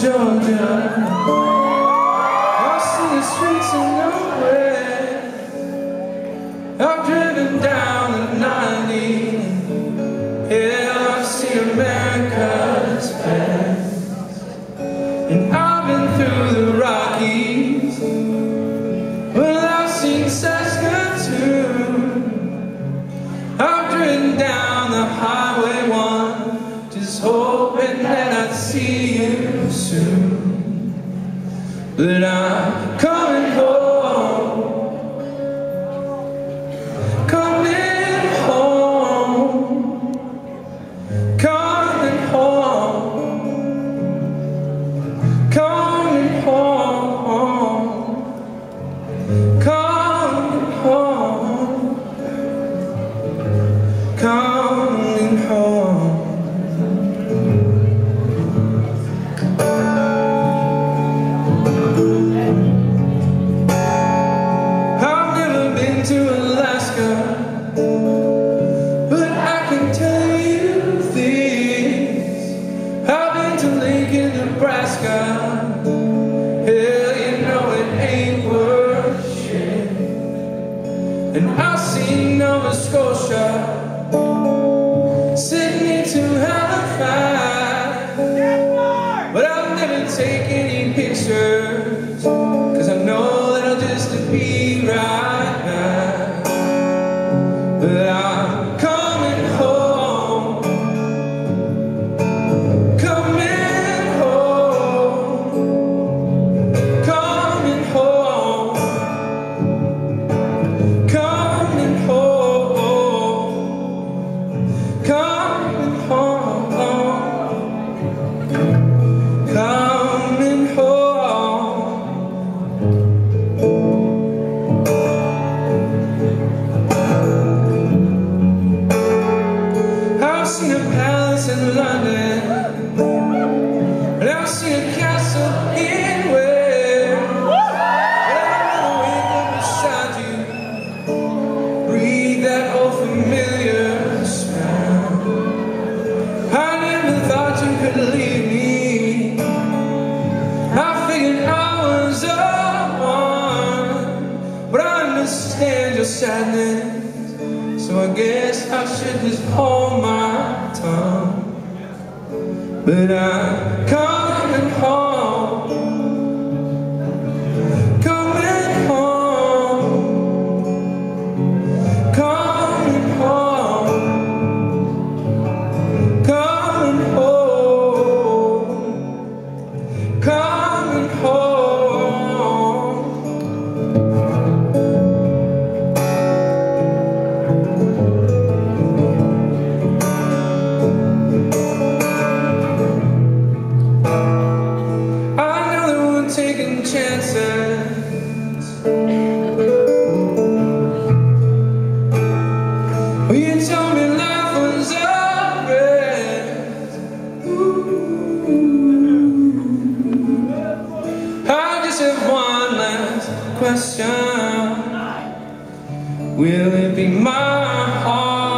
Georgia. I've seen the streets of nowhere. I've driven down But I'm coming home Coming home. Coming home. Coming home. Coming home. Coming And I've seen Nova Scotia, Sydney to Halifax. But I've never taken any pictures in London, a castle in Wales. I wanna wake up beside you, breathe that old familiar smell. I never thought you could leave me. I figured I was one, but I understand your sadness. So I guess I should just hold my tongue. But I'm coming question. Will it be my heart?